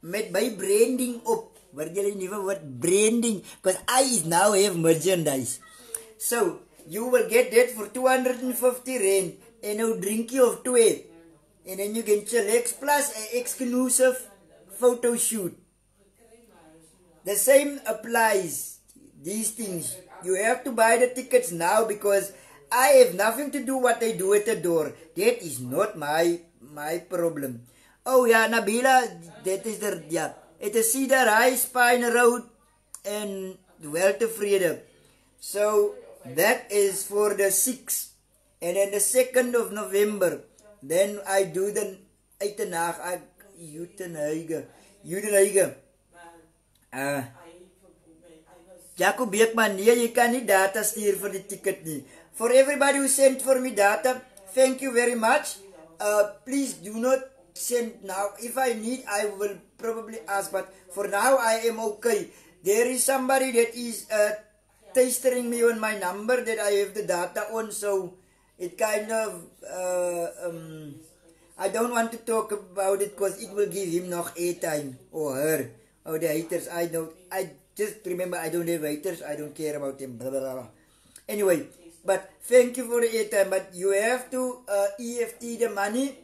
met my branding op. Wat jy die nuwe woord branding because I is now have merchandise. So, you will get that for 250 rand and a drinkie of 2. And then you can chillax plus an exclusive photo shoot. The same applies. These things. You have to buy the tickets now because I have nothing to do what they do at the door. That is not my my problem. Oh ja, Nabila, that is the ja. It is Cedar High Spine Road and well tevrede. So that is for the 6th. And then the 2nd of November, then I do the Uitenag, I Uitenhuige. Uh, Jacob Beekman, nee, jy kan nie data stuur vir die ticket nie. For everybody who sent for me data, thank you very much. Uh, please do not send now. If I need, I will probably ask, but for now I am okay. There is somebody that is uh, testering me on my number that I have the data on, so it kind of, uh, um, I don't want to talk about it because it will give him nog airtime or her. Oh, the haters, I don't, I just remember I don't have haters, I don't care about them, blah, blah, blah. Anyway, but thank you for the airtime, but you have to uh, EFT the money,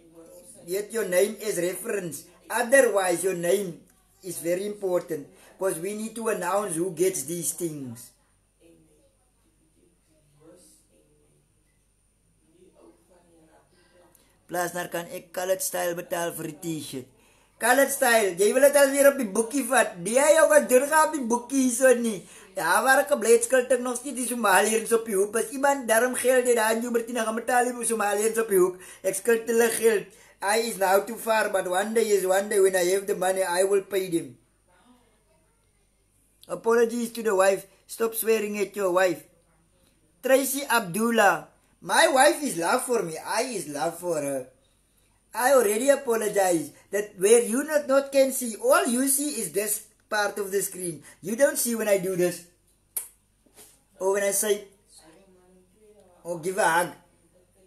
get your name as reference. Otherwise, your name is very important because we need to announce who gets these things. Plus, daar kan colored style betaal vir die t-shirt. Colored style, jy wil dit alweer op die boekie vat. Die jy ook wat doen gaan op die boekie hierso nie. Ja, waar ek bleedskuld ek nog steeds die Somaliërs op die hoek. As iemand darm geld het aan jou Martina gaan betaal die Somaliërs op die hoek. Ek skuld hulle geld. I is now too far, but one day is one day when I have the money, I will pay them. Apologies to the wife. Stop swearing at your wife. Tracy Abdullah. My wife is love for me. I is love for her. I already apologize that where you not, not can see, all you see is this part of the screen. You don't see when I do this. Or when I say, or give a hug.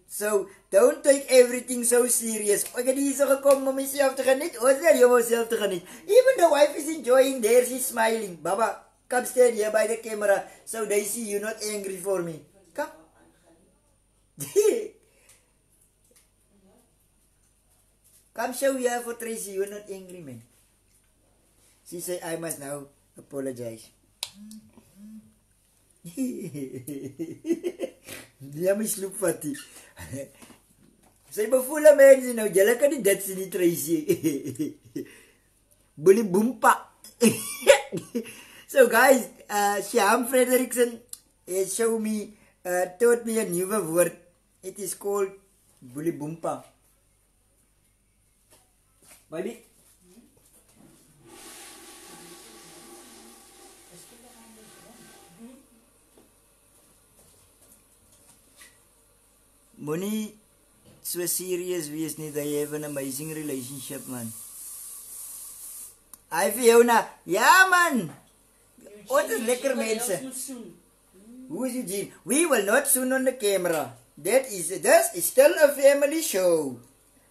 So, don't take everything so serious. Ek het hier so gekom om myself te geniet. Ons leer jou myself. Even the wife is enjoying there, she's smiling. Baba, come stand here by the camera so they see you're not angry for me. Come. Come show here for Tracy, you're not angry, man. She said, I must now apologize. Ja, my sloep vat die. Sy bevoel mense nou, julle kan nie dit sien nie Tracy. Bully boompa. so guys, uh Sham Frederiksen has show me uh taught me a new word. It is called bully boompa. Baby. Moenie so serious wees nie. They have an amazing relationship, man. Hy vir na. Ja, man. Wat is lekker mense. Who is Eugene? We will not soon on the camera. That is this is still a family show.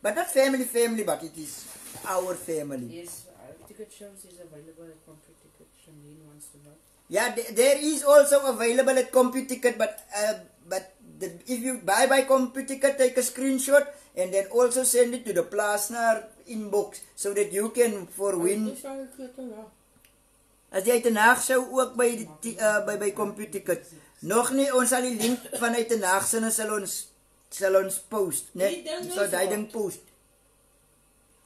But not family family, but it is our family. Yes, ticket shows is available at Comfort Ticket. Shameen wants to know. Yeah, th- there is also available at CompuTicket, but uh, but the, if you buy by CompuTicket, take a screenshot and then also send it to the Plasnar inbox so that you can for win. As jy te nag sou ook by die uh, by by CompuTicket. Nog nie, ons sal die link vanuit te nag sinne sal ons sal ons post, ding sal is daai ding post.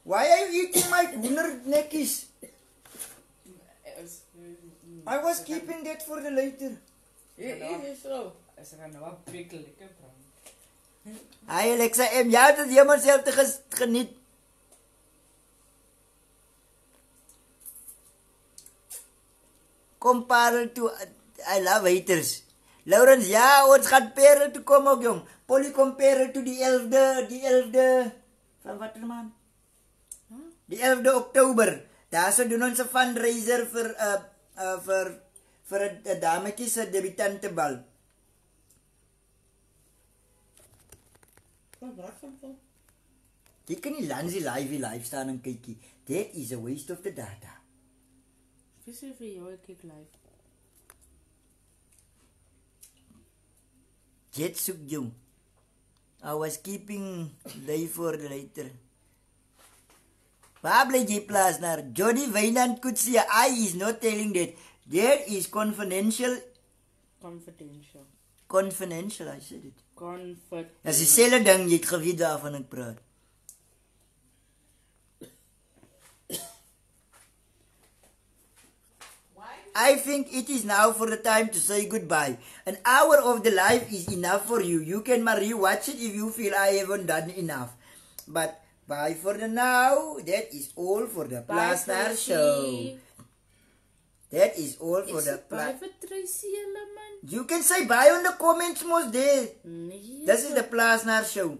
Why are you eating my dinner neckies? I was keeping that for the later. Eet is zo. Ze gaan nou wat prikkel. Hi Alexa M, jij hebt het helemaal zelf te genieten. Kom parel toe, I love haters. Laurens, ja, ons gaat peren toe komen ook jong. Polly compare perel toe die elfde, die elfde. Van wat er man? Die 11de Oktober. Daar sou doen ons 'n fundraiser vir uh uh vir vir 'n dametjie se debutante bal. Wat raak van? Jy kan nie Lansie live live staan en kykie. That is a waste of the data. Wie sê vir jou ek kyk live? Jet soek jou. I was keeping day for later. Waar bly jy plaas naar? Jody Wynand could see I is not telling that. That is confidential. Confidential. Confidential, I said it. Confidential. Dis dieselfde ding, jy het geweet waarvan ek praat. I think it is now for the time to say goodbye. An hour of the life is enough for you. You can Marie watch it if you feel I haven't done enough. But bye for the now. That is all for the Plastar show. That is all for Is the dit baie pla- vir Tracy hulle man? You can say bye on the comments mos there. Nee. This is the Plasnar show.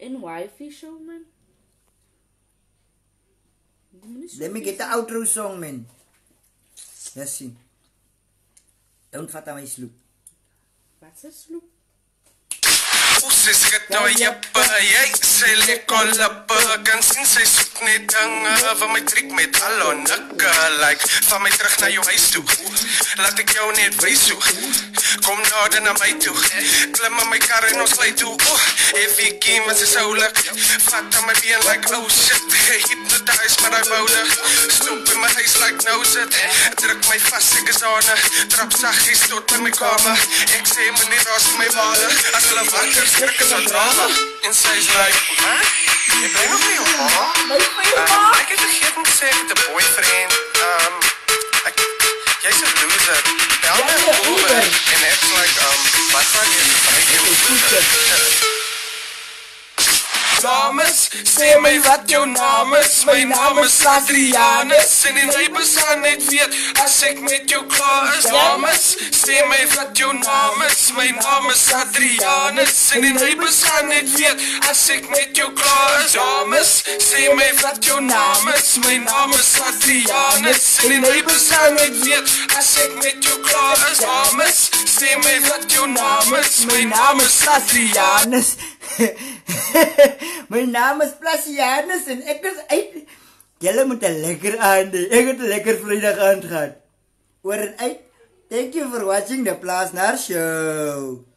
en wifi show man. Let me get the outro song, man. Yes, see. Don't fat my sloep. Wat se sloep? Sy skat nou jippe, jy sê lekker lippe Kan sien sy soek net dinge Van my triek met hallo nikke. Like, van my terug na jou huis toe. Laat ek jou net wys hoe Kom nader na my toe. Klim in my kar en ons lei toe. Oeh, heavy game was is oulik Vat aan my been like oh shit. Hypnotize maar hy boudig Stoop in my huis like nou sit Druk my vast, ek is aan Trap saggies tot in my kamer. Ek sê my nie raas my wale. As hulle wakker skrik is al drama. En sy is like, wat? Jy bly nog by jou ma? Um, ek het vergeet om te sê ek het 'n boyfriend. Um, ek, Yeah, he's a down there, and it's like, um, my son is like. Dames, sê my wat jou naam is? My naam is Adrianus. En die neighbors gaan net weet As ek met jou klaar is Dames, sê my wat jou naam is? My naam is Adrianus. En die neighbors gaan net weet As ek met jou klaar is Dames, sê my wat jou naam is? My naam is Adrianus. En die neighbors gaan net weet As ek met jou klaar is Dames, sê my wat jou naam is? My naam is Adrianus My naam is Plasianus en ek is uit. Julle moet 'n lekker aand hê. Ek het 'n lekker Vrydag aand gehad. Oor en uit. Thank you for watching the Plasnar show.